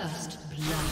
First blood.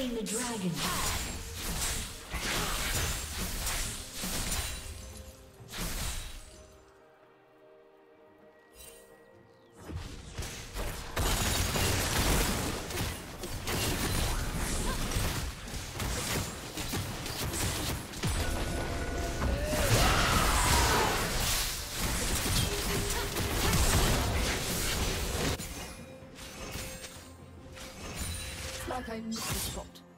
Slain the dragon. Like I missed the spot.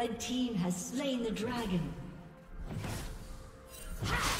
Red team has slain the dragon. Red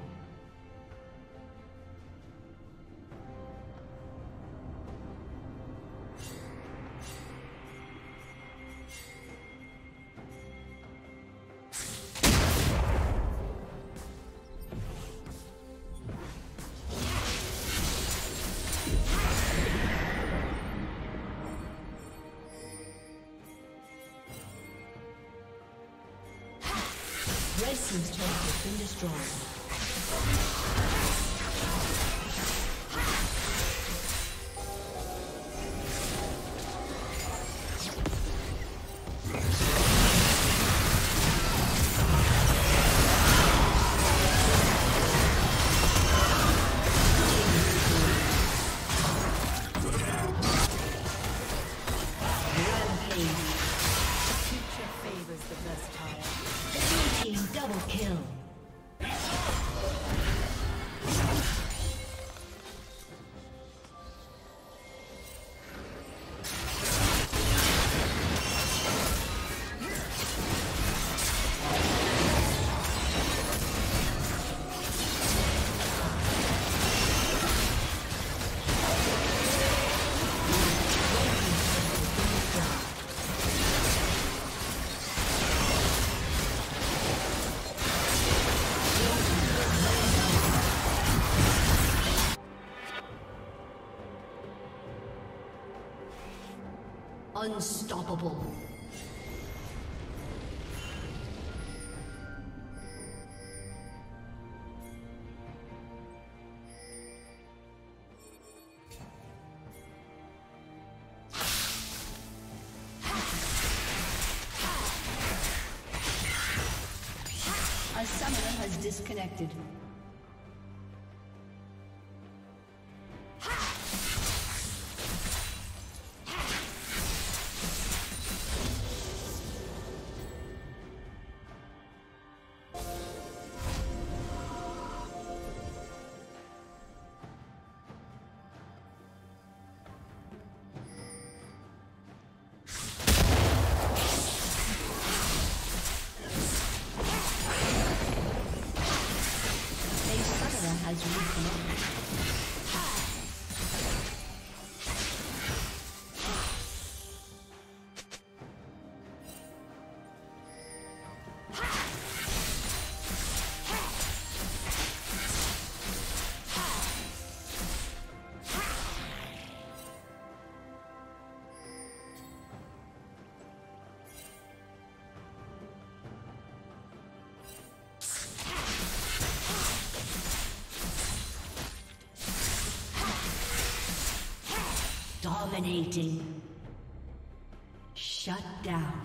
Destroyed. Unstoppable. Dominating. Shut down.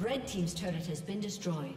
Red Team's turret has been destroyed.